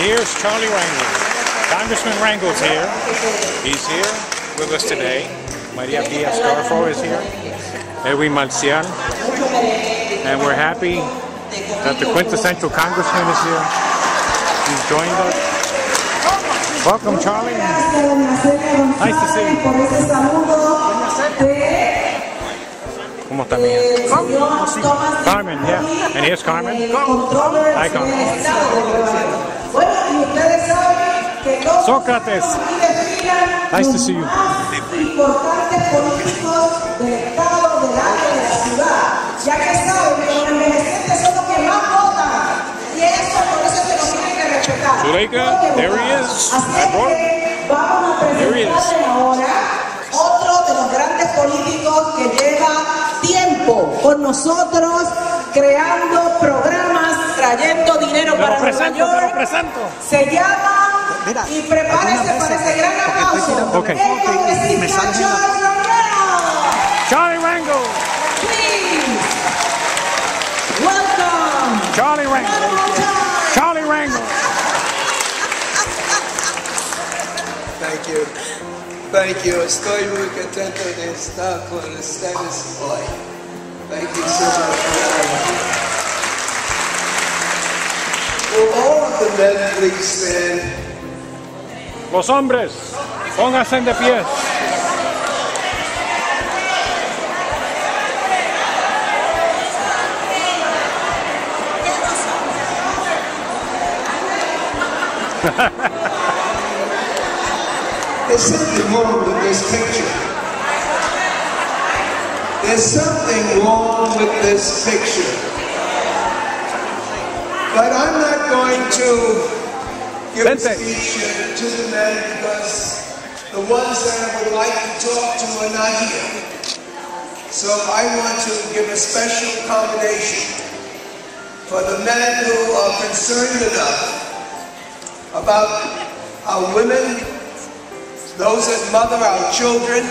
here's Charlie Rangel. Congressman Rangel's here. He's here with us today. Maria Diaz Garfo is here. Edwin Marcial. And we're happy that the quintessential congressman is here. He's joined us. Welcome, Charlie. Nice to see you. ¿Cómo está mi Carmen, yeah. And here's Carmen. Hi, Carmen. Y ustedes saben que todos Sócrates. Nice to see you. importantes políticos del Estado, del área de la ciudad, ya que saben que los envejecientes son los que más votan. Y eso, por eso es que nos tienen que respetar. Zuleika, there he is. Así I brought que vamos a presentarle ahora otro de los grandes políticos que lleva tiempo con nosotros creando programas, trayendo dinero para presento, Nueva Se llama y prepárense para ese gran aplauso. Okay. okay. Charlie Rango. Please welcome Charlie Rango. Charlie Rango. Thank you. Thank you. Estoy muy contento de estar con ustedes hoy. Thank you so much. Los hombres, pónganse de pie. There's something wrong with this picture. There's something wrong with this picture. But I'm not going to give a speech to the men because the ones that I would like to talk to are not here. So I want to give a special commendation for the men who are concerned enough about our women, those that mother our children,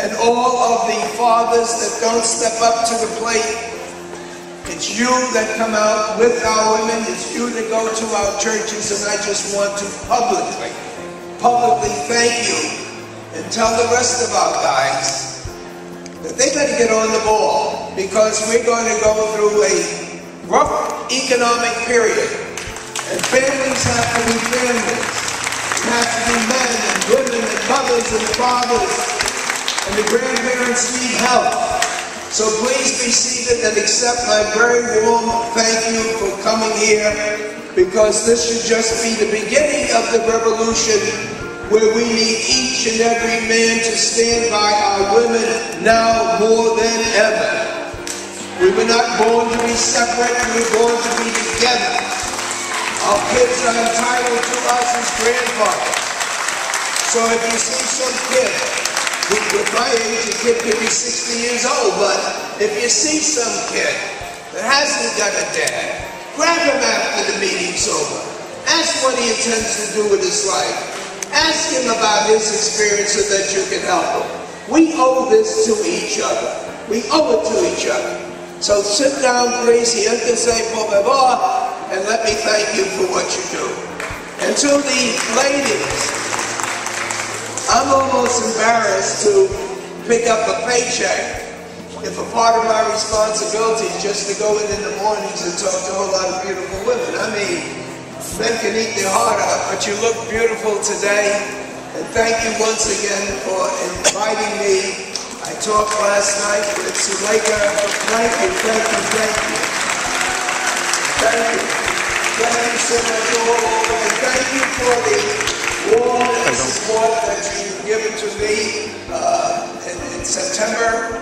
and all of the fathers that don't step up to the plate. It's you that come out with our women, it's you that go to our churches, and I just want to publicly, publicly thank you and tell the rest of our guys that they better get on the ball because we're going to go through a rough economic period. And families have to be families. Have to be men and women and mothers and fathers. And the grandparents need help. So please be seated and accept my very warm thank you for coming here because this should just be the beginning of the revolution where we need each and every man to stand by our women now more than ever. We were not born to be separate, we were born to be together. Our kids are entitled to us as grandfathers. So if you see some kid, with, my age, a kid could be 60 years old, but if you see some kid that hasn't got a dad, grab him after the meeting's over. Ask what he intends to do with his life. Ask him about his experience so that you can help him. We owe this to each other. We owe it to each other. So sit down, please, siéntese, por favor, and let me thank you for what you do. And to the ladies, I'm almost embarrassed to pick up a paycheck if a part of my responsibility is just to go in in the mornings and talk to a whole lot of beautiful women. I mean, men can eat their heart out, but you look beautiful today. And thank you once again for inviting me. I talked last night with Suleika. Thank you, thank you, thank you. Thank you. Thank you so much all. And thank you for the warm and support that you've given to me uh, in, in September.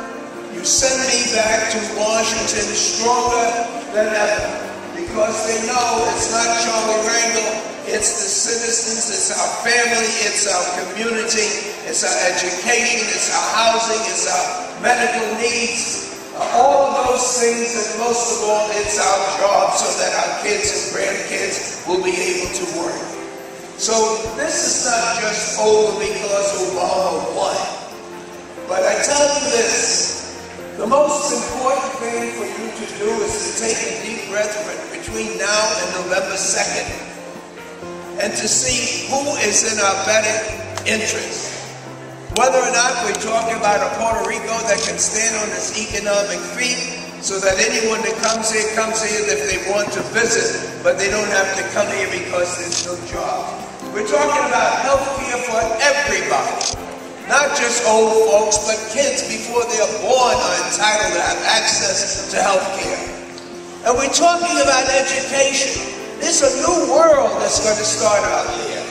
You send me back to Washington stronger than ever because they know it's not Charlie Rangel, it's the citizens, it's our family, it's our community, it's our education, it's our housing, it's our medical needs. All of those things, and most of all, it's our job so that our kids and grandkids will be able to work. So this is not just over because Obama won. But I tell you this, the most important thing for you to do is to take a deep breath between now and November 2nd and to see who is in our better interest. Whether or not we're talking about a Puerto Rico that can stand on its economic feet so that anyone that comes here comes here if they want to visit, but they don't have to come here because there's no job. We're talking about health care for everybody. Not just old folks, but kids before they're born are entitled to have access to health care. And we're talking about education. There's a new world that's going to start out here,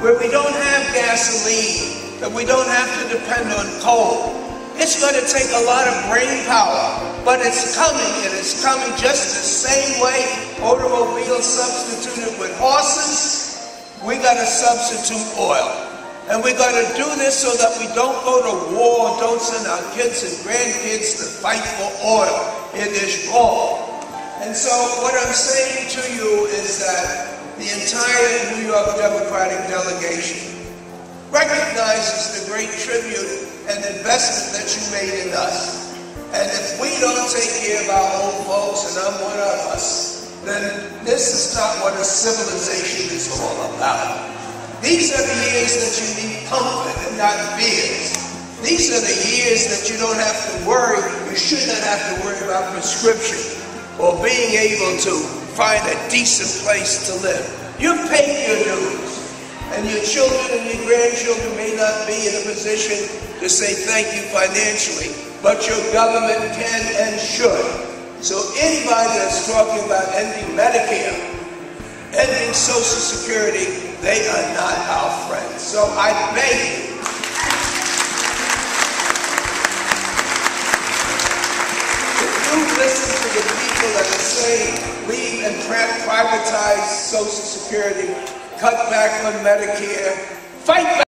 where we don't have gasoline, that we don't have to depend on coal. It's going to take a lot of brain power, but it's coming, and it's coming just the same way automobiles substituted with horses. We got to substitute oil. And we got to do this so that we don't go to war, don't send our kids and grandkids to fight for oil. It is wrong. And so what I'm saying to you is that the entire New York Democratic delegation recognizes the great tribute and investment that you made in us. And if we don't take care of our old what a civilization is all about. These are the years that you need comfort and not fears. These are the years that you don't have to worry, you should not have to worry about prescription or being able to find a decent place to live. You've paid your dues, and your children and your grandchildren may not be in a position to say thank you financially, but your government can and should. So anybody that's talking about ending Medicare, ending Social Security, they are not our friends. So I beg you, if you listen to the people that are saying leave and privatize Social Security, cut back on Medicare, fight back.